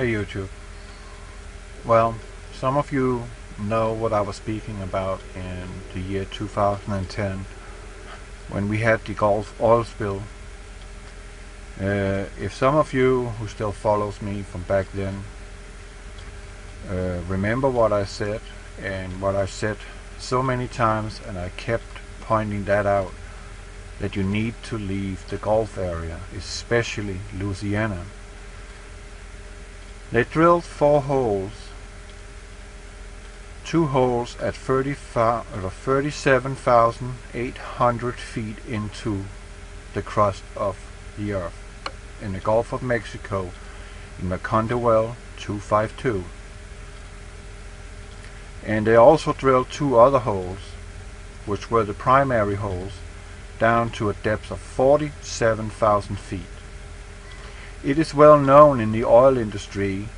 Hey YouTube. Well, some of you know what I was speaking about in the year 2010 when we had the Gulf oil spill. Uh, if some of you who still follows me from back then uh, remember what I said and what I said so many times and I kept pointing that out that you need to leave the Gulf area, especially Louisiana. They drilled four holes, two holes at 30 uh, 37,800 feet into the crust of the earth in the Gulf of Mexico in Macondo Well 252. And they also drilled two other holes, which were the primary holes, down to a depth of 47,000 feet. It is well known in the oil industry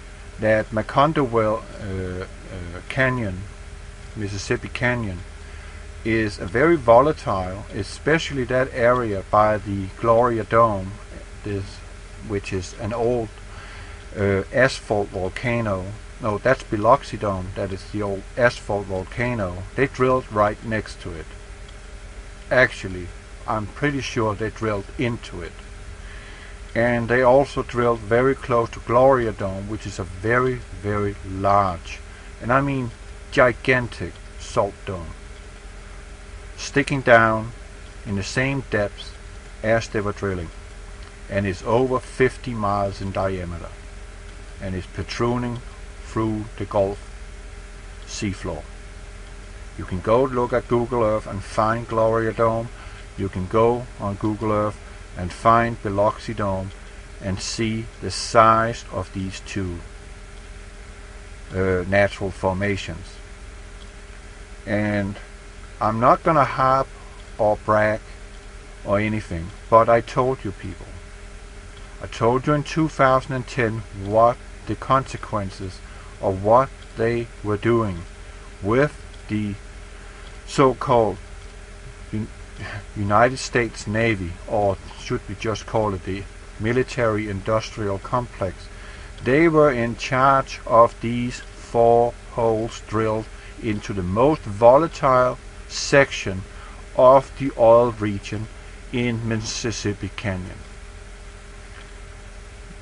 that Macondo Well uh, uh, Canyon, Mississippi Canyon, is a very volatile, especially that area by the Gloria Dome, this, which is an old uh, asphalt volcano. No, that's Biloxi Dome, that is the old asphalt volcano. They drilled right next to it. Actually, I'm pretty sure they drilled into it and they also drilled very close to Gloria Dome which is a very very large and I mean gigantic salt dome sticking down in the same depths as they were drilling and is over 50 miles in diameter and is protruding through the Gulf seafloor. You can go look at Google Earth and find Gloria Dome. You can go on Google Earth and find Biloxi Dome and see the size of these two uh, natural formations. And I'm not going to harp or brag or anything, but I told you people. I told you in 2010 what the consequences of what they were doing with the so-called United States Navy, or should we just call it the military industrial complex, they were in charge of these four holes drilled into the most volatile section of the oil region in Mississippi Canyon.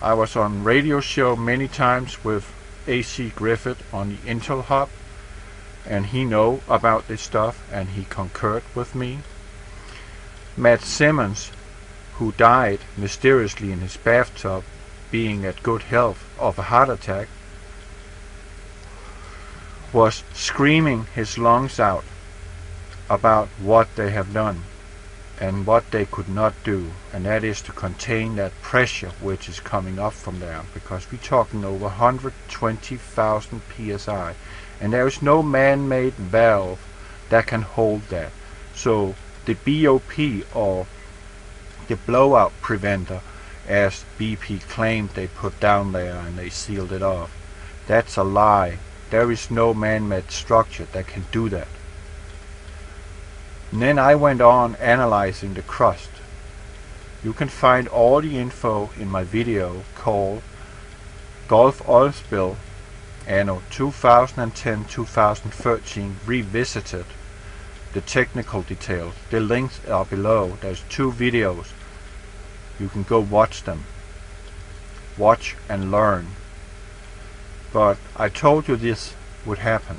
I was on radio show many times with AC Griffith on the Intel Hub and he know about this stuff and he concurred with me Matt Simmons, who died mysteriously in his bathtub, being at good health of a heart attack, was screaming his lungs out about what they have done and what they could not do, and that is to contain that pressure which is coming up from there, because we're talking over 120,000 psi, and there is no man-made valve that can hold that. So the BOP or the blowout preventer as BP claimed they put down there and they sealed it off. That's a lie. There is no man-made structure that can do that. And then I went on analyzing the crust. You can find all the info in my video called Gulf Oil Spill Anno 2010-2013 Revisited the technical details. The links are below. There's two videos. You can go watch them. Watch and learn. But I told you this would happen.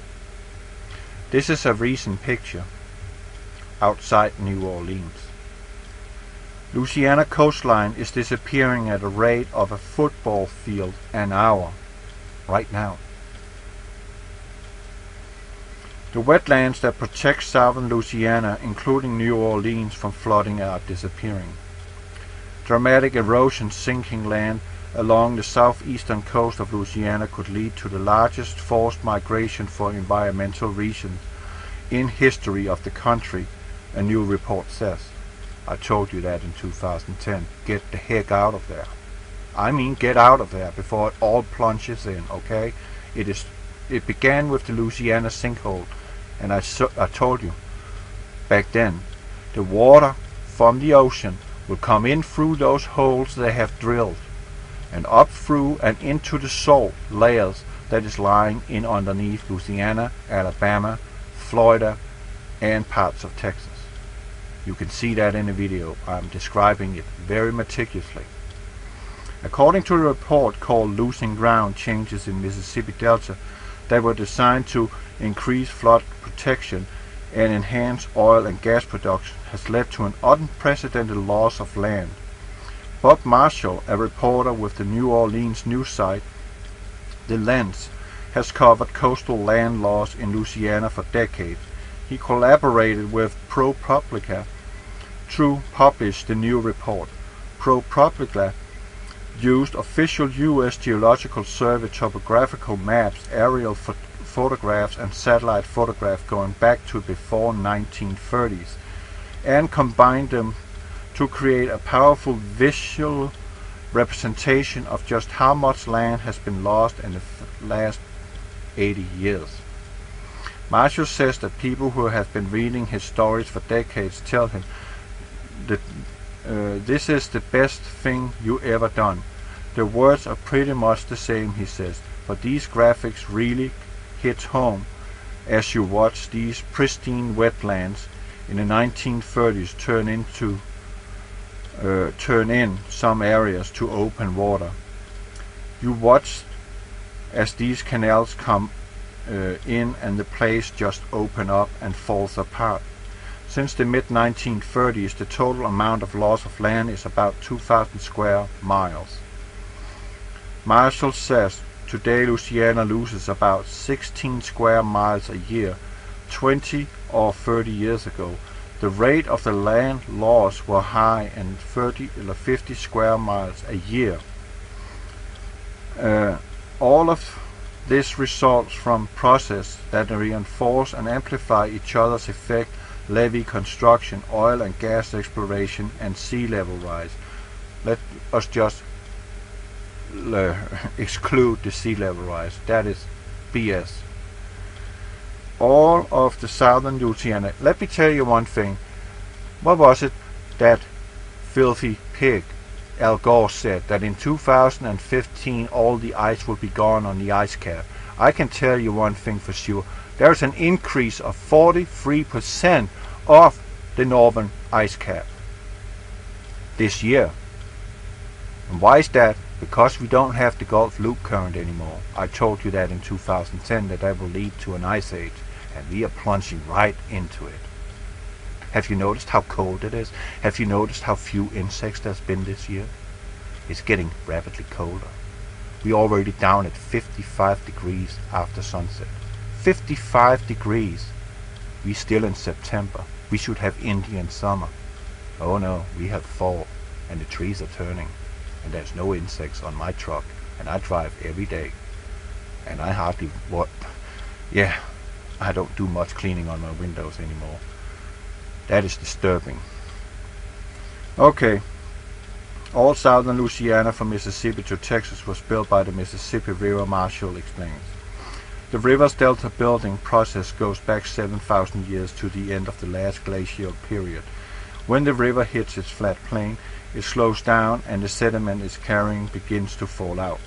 This is a recent picture outside New Orleans. Louisiana coastline is disappearing at a rate of a football field an hour right now. The wetlands that protect southern Louisiana, including New Orleans, from flooding are disappearing. Dramatic erosion sinking land along the southeastern coast of Louisiana could lead to the largest forced migration for environmental reasons in history of the country, a new report says. I told you that in 2010. Get the heck out of there. I mean get out of there before it all plunges in, okay? It is it began with the Louisiana sinkhole and I, I told you back then, the water from the ocean will come in through those holes they have drilled. and up through and into the salt layers that is lying in underneath Louisiana, Alabama, Florida, and parts of Texas. You can see that in the video. I'm describing it very meticulously. According to a report called Losing Ground Changes in Mississippi Delta they were designed to increase flood protection and enhance oil and gas production has led to an unprecedented loss of land. Bob Marshall, a reporter with the New Orleans news site The Lens, has covered coastal land loss in Louisiana for decades. He collaborated with ProPublica to publish the new report. ProPublica used official U.S. Geological Survey topographical maps, aerial ph photographs and satellite photographs going back to before 1930s and combined them to create a powerful visual representation of just how much land has been lost in the last 80 years. Marshall says that people who have been reading his stories for decades tell him that uh, this is the best thing you ever done. The words are pretty much the same, he says, but these graphics really hit home as you watch these pristine wetlands in the 1930s turn into uh, turn in some areas to open water. You watch as these canals come uh, in and the place just open up and falls apart. Since the mid-1930s, the total amount of loss of land is about 2,000 square miles. Marshall says today Louisiana loses about 16 square miles a year. 20 or 30 years ago, the rate of the land loss were high and 30 or 50 square miles a year. Uh, all of this results from processes that reinforce and amplify each other's effect levee construction, oil and gas exploration, and sea level rise. Let us just exclude the sea level rise. That is BS. All of the southern Louisiana. Let me tell you one thing. What was it that filthy pig Al Gore said that in 2015 all the ice will be gone on the ice cap? I can tell you one thing for sure. There's an increase of 43% of the northern ice cap this year. And why is that? Because we don't have the Gulf Loop current anymore. I told you that in 2010 that that will lead to an ice age, and we are plunging right into it. Have you noticed how cold it is? Have you noticed how few insects there's been this year? It's getting rapidly colder. We're already down at 55 degrees after sunset. 55 degrees. We're still in September. We should have Indian summer. Oh no, we have fall, and the trees are turning and there's no insects on my truck and I drive every day. And I hardly what yeah I don't do much cleaning on my windows anymore. That is disturbing. Okay. All southern Louisiana from Mississippi to Texas was built by the Mississippi River Marshall explains. The river's delta building process goes back 7,000 years to the end of the last glacial period when the river hits its flat plain it slows down and the sediment it's carrying begins to fall out.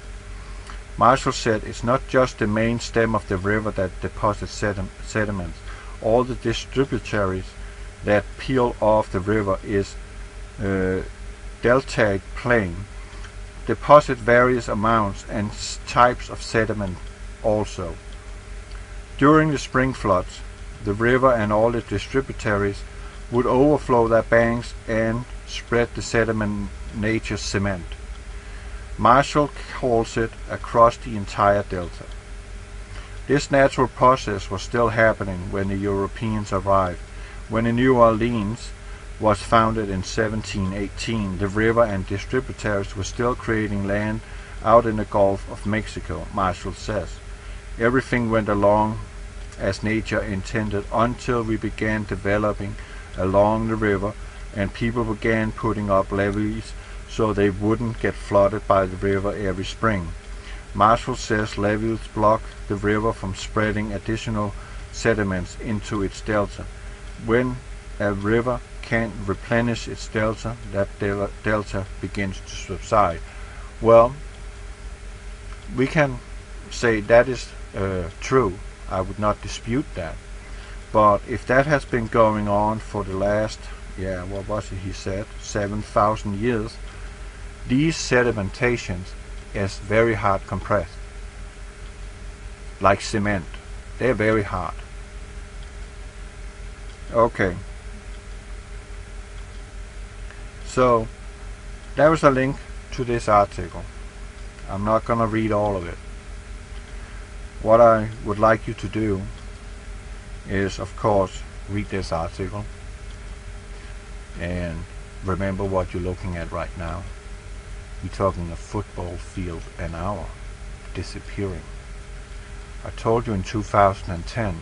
Marshall said it's not just the main stem of the river that deposits sediments. All the distributaries that peel off the river is uh, deltaic plain deposit various amounts and types of sediment also. During the spring floods, the river and all its distributaries would overflow their banks and spread the sediment nature's cement. Marshall calls it across the entire delta. This natural process was still happening when the Europeans arrived. When the New Orleans was founded in 1718, the river and distributaries were still creating land out in the Gulf of Mexico, Marshall says. Everything went along as nature intended until we began developing along the river and people began putting up levees so they wouldn't get flooded by the river every spring. Marshall says levees block the river from spreading additional sediments into its delta. When a river can't replenish its delta, that delta begins to subside. Well, we can say that is uh, true. I would not dispute that. But if that has been going on for the last, yeah, what was it he said, 7,000 years, these sedimentations is very hard compressed. Like cement. They're very hard. Okay. So, there is a link to this article. I'm not going to read all of it. What I would like you to do is, of course, read this article and remember what you're looking at right now. We're talking a football field an hour disappearing. I told you in 2010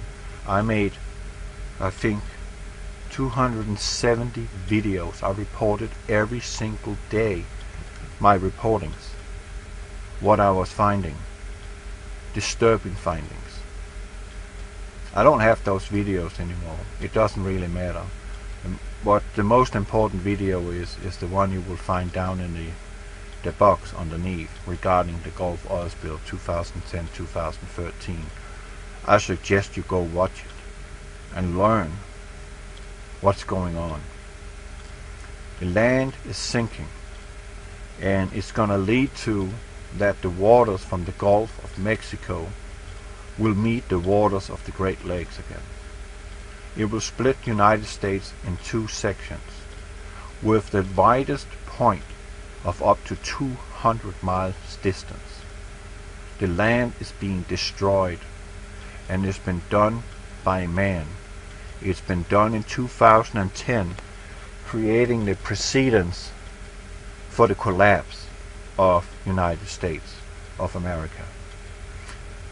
I made, I think, 270 videos. I reported every single day my reportings, what I was finding, disturbing findings. I don't have those videos anymore. It doesn't really matter. Um, what the most important video is, is the one you will find down in the, the box underneath regarding the Gulf oil spill 2010-2013. I suggest you go watch it and learn what's going on. The land is sinking and it's going to lead to that the waters from the Gulf of Mexico will meet the waters of the Great Lakes again. It will split the United States in two sections, with the widest point of up to 200 miles distance. The land is being destroyed, and it's been done by man. It's been done in 2010, creating the precedents for the collapse of United States of America.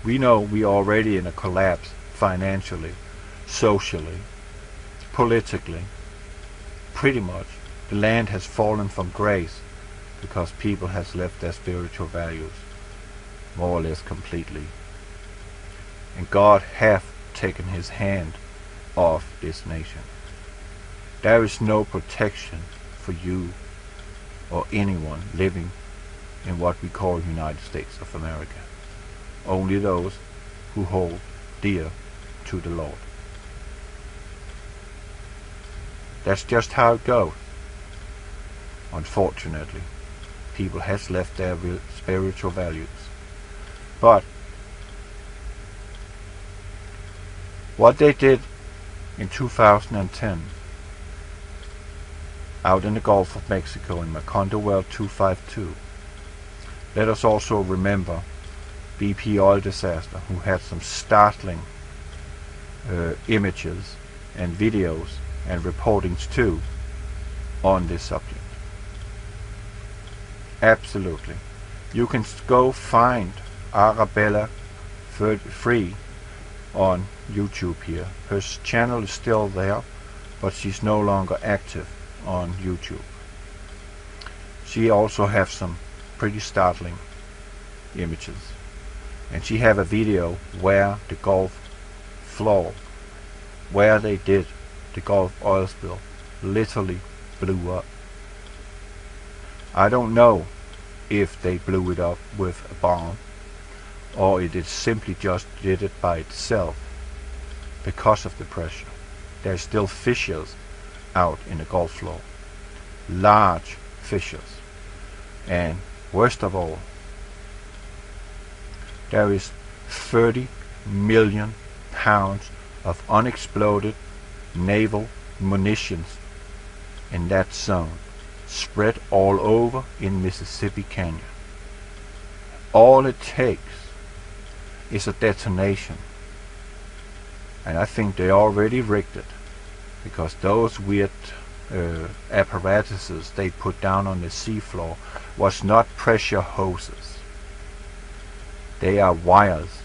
We know we are already in a collapse financially, socially, politically. Pretty much the land has fallen from grace because people has left their spiritual values more or less completely. And God hath taken his hand off this nation. There is no protection for you or anyone living in what we call United States of America only those who hold dear to the Lord. That's just how it goes. Unfortunately, people has left their spiritual values. But what they did in 2010 out in the Gulf of Mexico in Macondo Well 252, let us also remember BP oil disaster who had some startling uh, images and videos and reportings too on this subject. Absolutely. You can go find Arabella Free on YouTube here. Her channel is still there, but she's no longer active on YouTube. She also has some pretty startling images and she have a video where the Gulf floor where they did the Gulf oil spill literally blew up. I don't know if they blew it up with a bomb or it simply just did it by itself because of the pressure. There's still fissures out in the Gulf floor. Large fissures. And worst of all, there is 30 million pounds of unexploded naval munitions in that zone spread all over in Mississippi Canyon. All it takes is a detonation. And I think they already rigged it because those weird uh, apparatuses they put down on the seafloor was not pressure hoses. They are wires,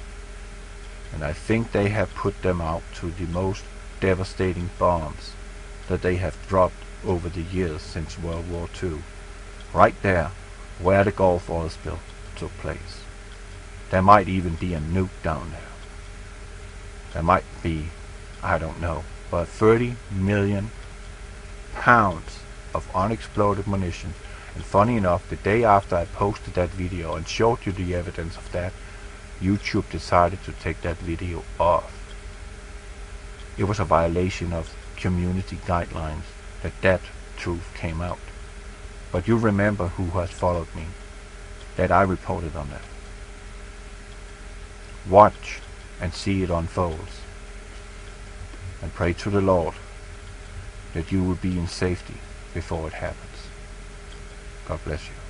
and I think they have put them out to the most devastating bombs that they have dropped over the years since World War II. Right there, where the Gulf oil spill took place. There might even be a nuke down there. There might be, I don't know, but 30 million pounds of unexploded munitions And funny enough, the day after I posted that video and showed you the evidence of that, YouTube decided to take that video off. It was a violation of community guidelines that that truth came out. But you remember who has followed me, that I reported on that. Watch and see it unfolds. And pray to the Lord that you will be in safety before it happens. God bless you.